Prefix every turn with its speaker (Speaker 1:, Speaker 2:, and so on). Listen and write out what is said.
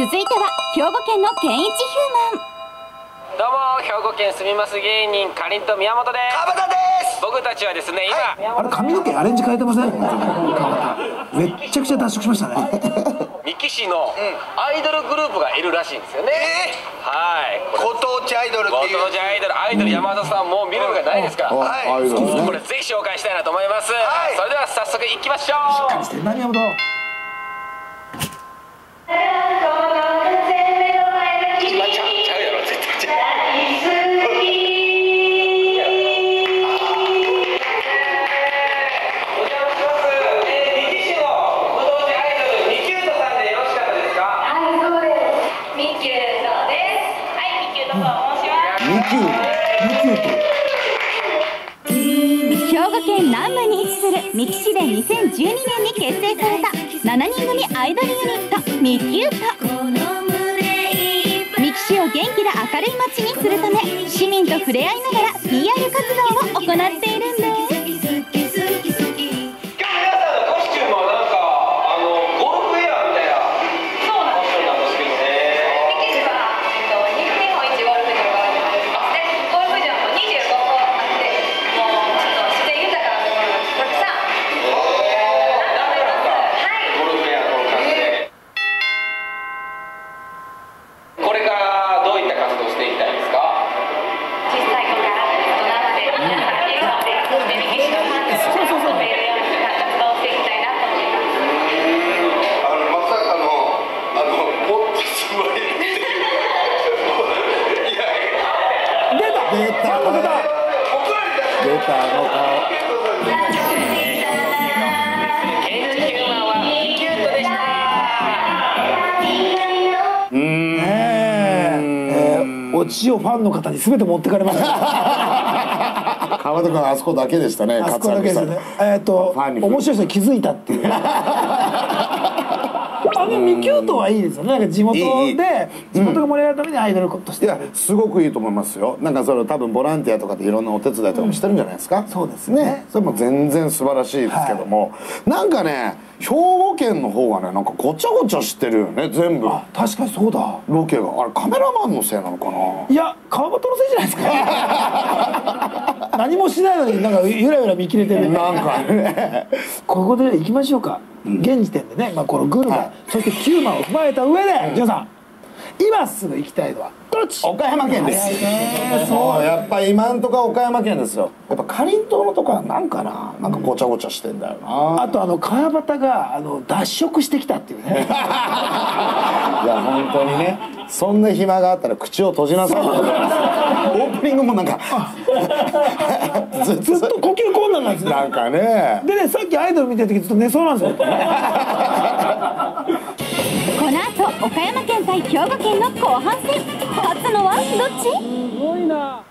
Speaker 1: 続いては兵庫県の健一ヒューマン。
Speaker 2: どうも兵庫県住みます芸人かりんと宮本です。
Speaker 3: 川端です
Speaker 2: 僕たちはですね今、
Speaker 4: あれ髪の毛アレンジ変えてません？めっちゃくちゃ脱色しましたね。
Speaker 2: 三木市のアイドルグループがいるらしいんですよね、はい。これ
Speaker 3: ご当地アイドルって
Speaker 2: ご
Speaker 3: いう。
Speaker 2: 当地アイドルアイドル山田さんもう見る目がないですか？ら、
Speaker 3: はい。
Speaker 5: ああい
Speaker 2: これぜひ紹介したいなと思います、
Speaker 3: はい。
Speaker 2: それでは早速いきましょう。
Speaker 4: してんな宮本
Speaker 1: 兵庫県南部に位置する三木市で2012年に結成された7人組アイドルユニットミキュート三木市を元気で明るい街にするため市民と触れ合いながら PR 活動を行っているんです。
Speaker 2: た
Speaker 4: 出た
Speaker 5: 出たあの顔。うーん。
Speaker 4: ねえ。えーオチをファンの方に全て持ってかれました。
Speaker 5: 川田君あそこだけでしたね
Speaker 4: あそこだけですよね。えっと面白い人に気づいたっていうあのミキュートはいいですよね。なんか地元
Speaker 5: いいいい。
Speaker 4: で地元が盛り上がるためにアイドルとして。
Speaker 5: いやすごくいいと思いますよ。なんかそれ多分ボランティアとかでいろんなお手伝いとかもしてるんじゃないですか、
Speaker 4: そうですね。
Speaker 5: それも全然素晴らしいですけども、なんかね兵庫県の方がねなんかごちゃごちゃしてるよね全部。
Speaker 4: あ確かにそうだ。
Speaker 5: ロケが。あれカメラマンのせいなのかな？い
Speaker 4: や川端のせいじゃないですか 何もしないのになんかゆらゆら見切れてる
Speaker 5: なんかね。
Speaker 4: ここで行きましょうか、現時点でね、まあ、このグルメ、
Speaker 5: はい。
Speaker 4: そしてキューマンを踏まえた上で皆さん今すぐ行きたいのはどっち。
Speaker 5: 岡山県です。そう。やっぱり今んとこは岡山県ですよ。やっぱかりんとうのとこはなんかな。なんかごちゃごちゃしてんだよな。
Speaker 4: あとあの川端があの脱色してきたっていうね。
Speaker 5: いや本当にね。そんな暇があったら口を閉じなさい オープニングもなんかず
Speaker 4: ずっと呼吸困難なんですよ
Speaker 5: なんかね。
Speaker 4: でねさっきアイドル見てる時ずっと寝そうなんですよ。
Speaker 1: この後岡山県対兵庫県の後半戦。勝つのはどっち？
Speaker 4: すごいな